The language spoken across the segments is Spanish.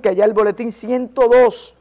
que ya el boletín 102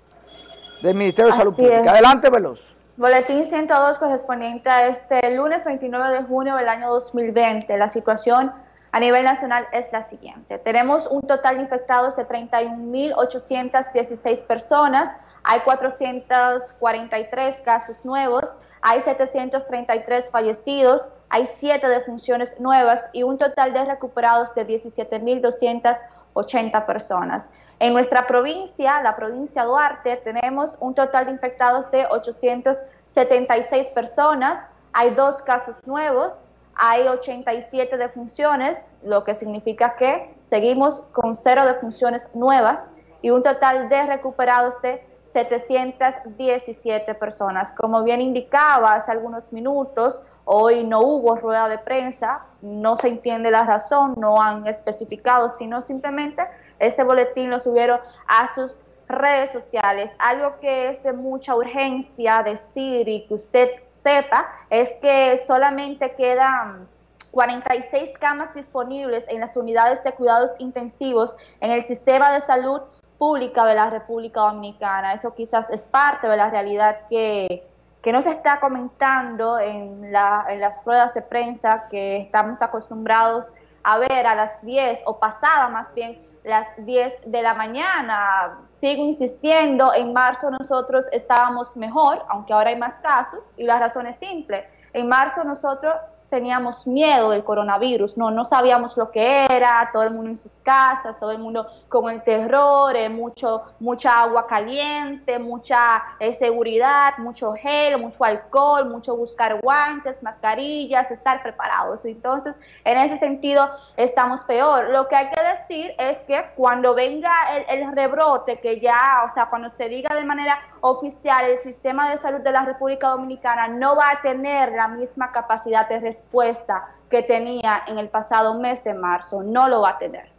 del Ministerio de Salud Pública. Adelante, Veloz. Boletín 102 correspondiente a este lunes 29 de junio del año 2020. La situación a nivel nacional es la siguiente. Tenemos un total de infectados de 31.816 personas. Hay 443 casos nuevos. Hay 733 fallecidos. Hay 7 defunciones nuevas y un total de recuperados de 17.280 personas. En nuestra provincia, la provincia Duarte, tenemos un total de infectados de 876 personas. Hay dos casos nuevos hay 87 defunciones, lo que significa que seguimos con cero defunciones nuevas y un total de recuperados de 717 personas. Como bien indicaba hace algunos minutos, hoy no hubo rueda de prensa, no se entiende la razón, no han especificado, sino simplemente este boletín lo subieron a sus redes sociales. Algo que es de mucha urgencia decir y que usted sepa es que solamente quedan 46 camas disponibles en las unidades de cuidados intensivos en el sistema de salud pública de la República Dominicana. Eso quizás es parte de la realidad que, que no se está comentando en, la, en las ruedas de prensa que estamos acostumbrados a ver a las 10 o pasada más bien las 10 de la mañana. Sigo insistiendo, en marzo nosotros estábamos mejor, aunque ahora hay más casos, y la razón es simple. En marzo nosotros teníamos miedo del coronavirus, no, no sabíamos lo que era, todo el mundo en sus casas, todo el mundo con el terror, eh, mucho, mucha agua caliente, mucha eh, seguridad, mucho gel, mucho alcohol, mucho buscar guantes, mascarillas, estar preparados. Entonces, en ese sentido, estamos peor. Lo que hay que decir es que cuando venga el, el rebrote, que ya, o sea, cuando se diga de manera oficial, el sistema de salud de la República Dominicana no va a tener la misma capacidad de respuesta que tenía en el pasado mes de marzo, no lo va a tener.